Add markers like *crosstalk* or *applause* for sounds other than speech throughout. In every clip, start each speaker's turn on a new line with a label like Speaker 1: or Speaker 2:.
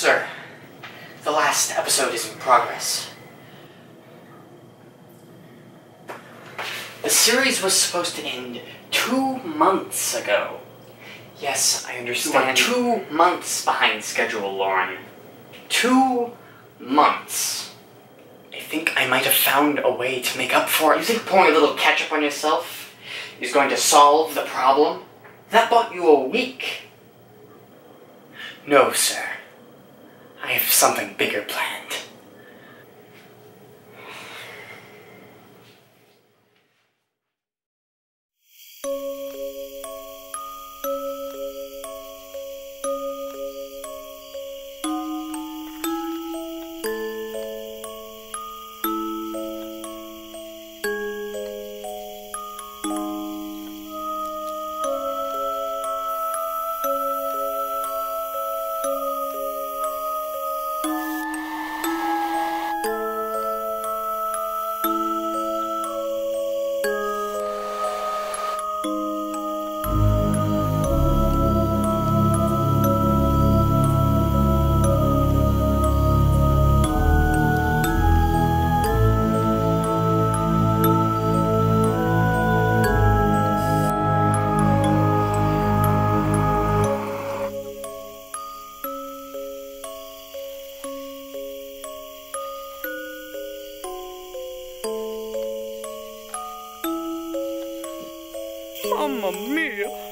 Speaker 1: Sir, the last episode is in progress. The series was supposed to end two months ago. Yes, I understand. You are two months behind schedule, Lauren. Two months. I think I might have found a way to make up for it. You think pouring a little ketchup on yourself is going to solve the problem? That bought you a week. No, sir. I have something bigger planned.
Speaker 2: Mamma mia!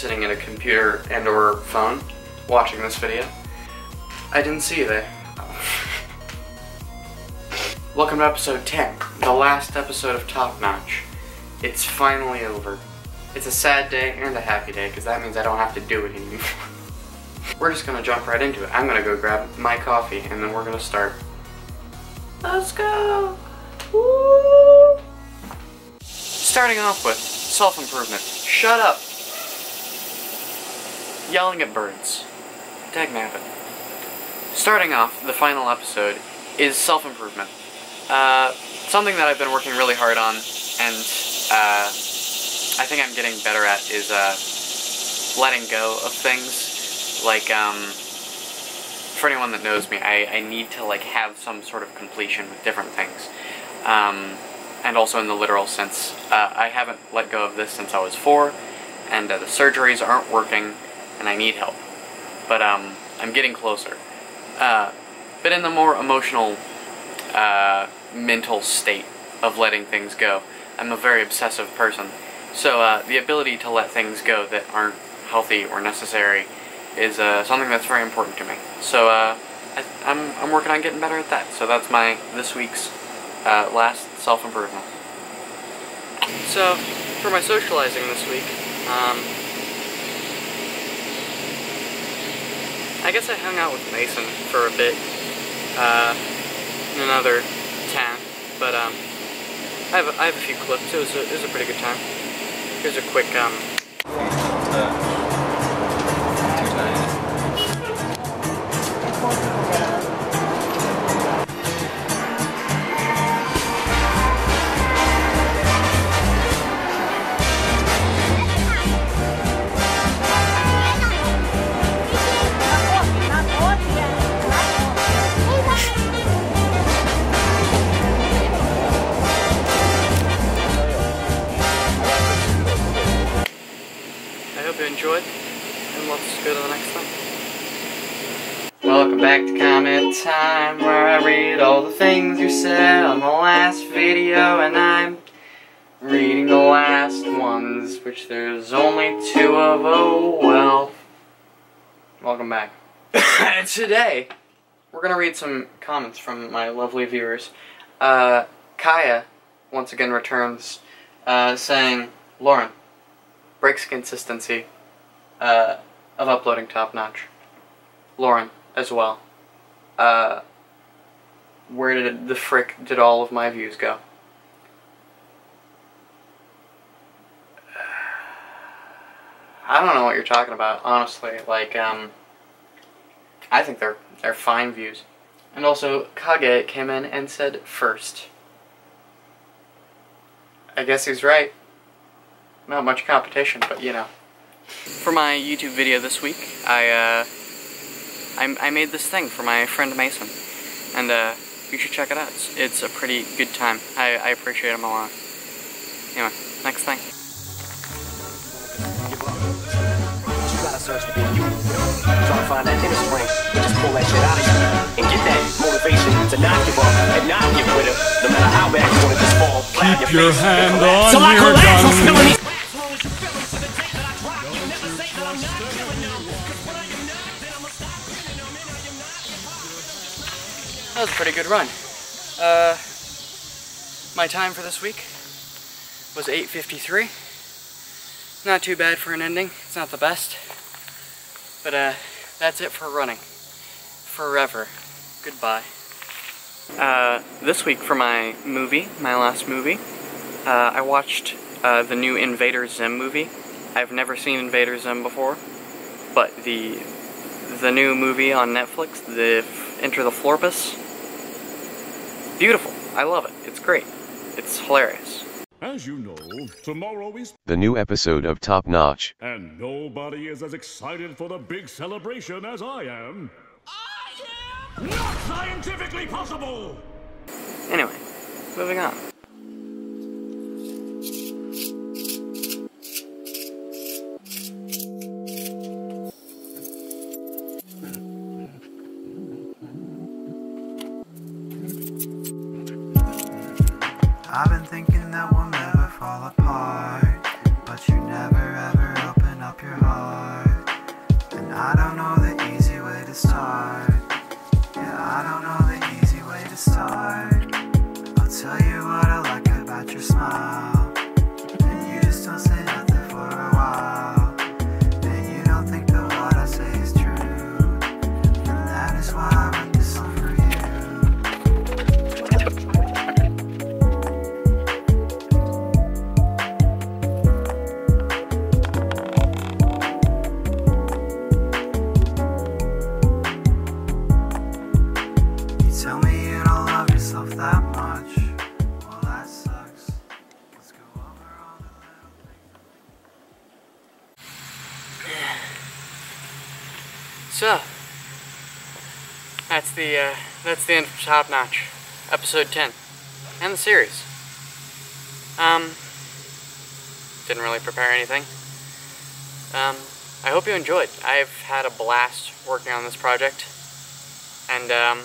Speaker 1: Sitting at a computer and or phone watching this video. I didn't see you there. *laughs* Welcome to episode 10, the last episode of Top Notch. It's finally over. It's a sad day and a happy day because that means I don't have to do it anymore. *laughs* we're just gonna jump right into it. I'm gonna go grab my coffee and then we're gonna start. Let's go! Woo! Starting off with self-improvement. Shut up! Yelling at birds. Dagnabbit. Starting off, the final episode is self-improvement. Uh, something that I've been working really hard on, and uh, I think I'm getting better at is uh, letting go of things. Like, um, for anyone that knows me, I, I need to like have some sort of completion with different things. Um, and also in the literal sense. Uh, I haven't let go of this since I was four, and uh, the surgeries aren't working, and I need help. But um, I'm getting closer. Uh, but in the more emotional, uh, mental state of letting things go, I'm a very obsessive person. So uh, the ability to let things go that aren't healthy or necessary is uh, something that's very important to me. So I, I'm, I'm working on getting better at that. So that's my this week's uh, last self-improvement. So, for my socializing this week, um, I guess I hung out with Mason for a bit, uh, in another town, but um, I have, a, I have a few clips, it was, a, it was a pretty good time. Here's a quick um, time, where I read all the things you said on the last video, and I'm reading the last ones, which there's only two of. Oh well. Welcome back. *coughs* Today, we're gonna read some comments from my lovely viewers. Uh, Kaya once again returns, uh, saying, Lauren breaks consistency uh, of uploading top notch. Lauren as well. Uh, where did the frick did all of my views go? I don't know what you're talking about, honestly. Like, um, I think they're they're fine views. And also, Kage came in and said first. I guess he's right. Not much competition, but you know. For my YouTube video this week, I, uh, I, I made this thing for my friend Mason. And, uh, you should check it out. It's, it's a pretty good time. I, I appreciate him a lot. Anyway, next thing.
Speaker 3: Search within you. Try to find that inner strength and just pull that shit out of you. And get that motivation to not give up and not get rid of no matter how bad you wanna just fall
Speaker 4: Keep
Speaker 3: your
Speaker 4: your hand on
Speaker 3: So
Speaker 4: your gun.
Speaker 1: That was a pretty good run. Uh, my time for this week was 8.53. Not too bad for an ending. It's not the best. But uh, that's it for running. Forever. Goodbye. Uh, this week for my movie, my last movie, uh, I watched uh, the new Invader Zim movie. I've never seen Invader Zim before, but the the new movie on Netflix, the Enter the Florpus, beautiful. I love it. It's great. It's hilarious.
Speaker 4: As you know, tomorrow is
Speaker 5: The new episode of Top Notch.
Speaker 4: and nobody is as excited for the big celebration as I am. I am not scientifically possible.
Speaker 1: Anyway, moving on.
Speaker 6: I've been thinking that we'll never fall apart, Tell me you don't love yourself that much. That sucks.
Speaker 1: So, that's the uh, that's the end of Top Notch, episode ten, and the series. Um, didn't really prepare anything. Um, I hope you enjoyed. I've had a blast working on this project, and um,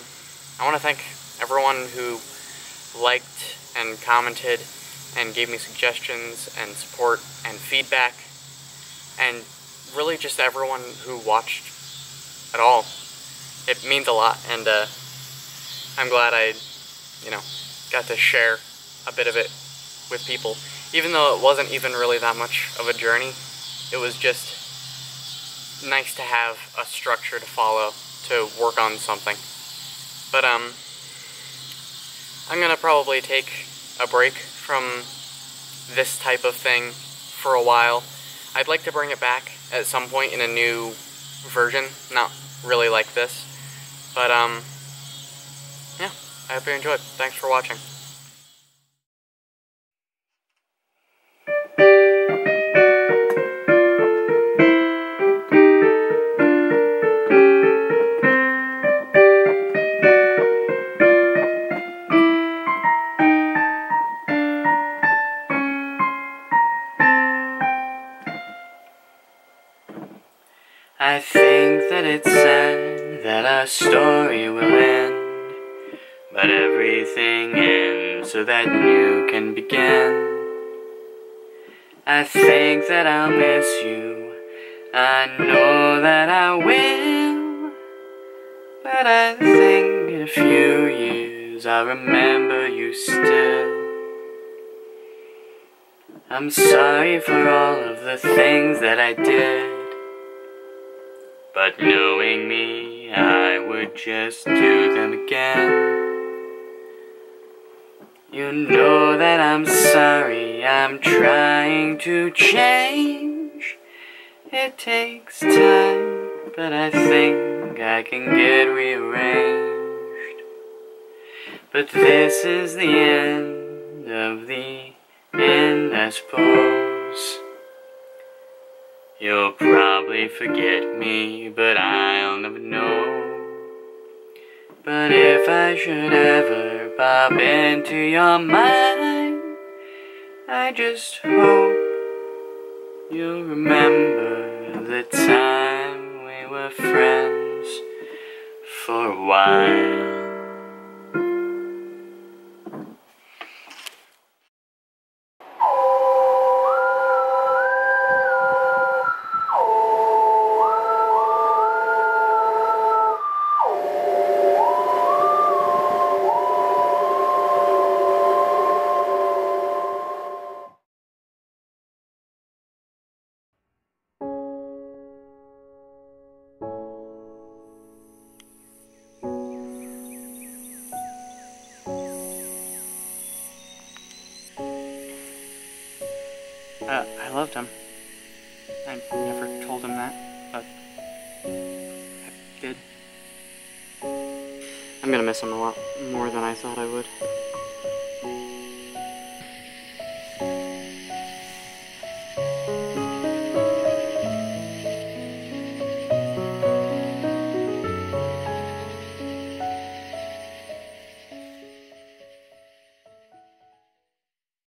Speaker 1: I want to thank everyone who liked and commented and gave me suggestions and support and feedback, and really just everyone who watched at all. It means a lot, and uh, I'm glad I, you know, got to share a bit of it with people. Even though it wasn't even really that much of a journey, it was just nice to have a structure to follow to work on something. But um, I'm gonna probably take a break from this type of thing for a while. I'd like to bring it back at some point in a new version, not really like this. But, um, yeah, I hope you enjoyed. Thanks for watching. I think that it's sad that our story will end, but everything ends so that new can begin. I think that I'll miss you, I know that I will, but I think in a few years I'll remember you still. I'm sorry for all of the things that I did. But knowing me, I would just do them again. You know that I'm sorry, I'm trying to change. It takes time, but I think I can get rearranged. But this is the end of the end, I suppose. You'll probably forget me, but I'll never know. But if I should ever pop into your mind, I just hope you'll remember the time we were friends for a while. Loved him. I never told him that, but I did. I'm gonna miss him a lot more than I thought I would.